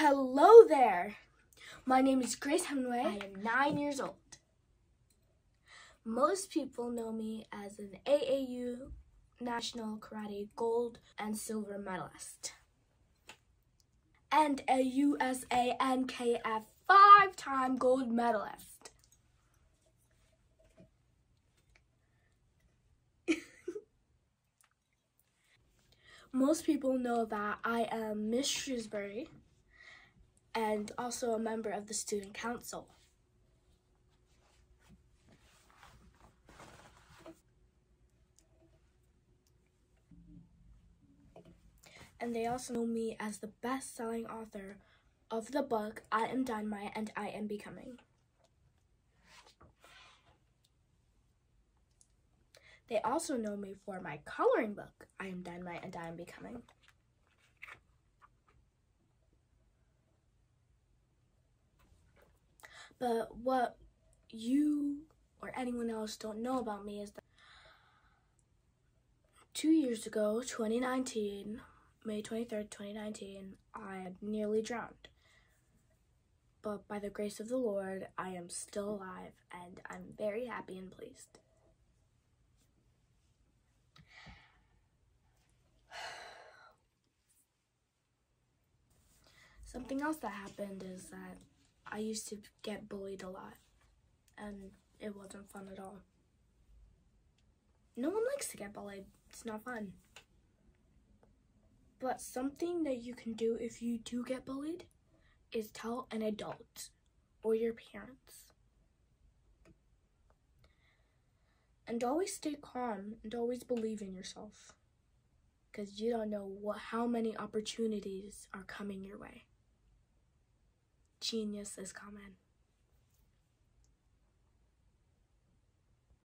Hello there. My name is Grace Hemenway. I am nine years old. Most people know me as an AAU National Karate Gold and Silver medalist. And a USA NKF five-time gold medalist. Most people know that I am Miss Shrewsbury and also a member of the Student Council. And they also know me as the best-selling author of the book I Am Dynamite and I Am Becoming. They also know me for my coloring book, I Am Dynamite and I Am Becoming. But what you or anyone else don't know about me is that two years ago, 2019, May 23rd, 2019, I nearly drowned. But by the grace of the Lord, I am still alive and I'm very happy and pleased. Something else that happened is that I used to get bullied a lot, and it wasn't fun at all. No one likes to get bullied, it's not fun. But something that you can do if you do get bullied is tell an adult or your parents. And always stay calm and always believe in yourself because you don't know what how many opportunities are coming your way Genius is Common.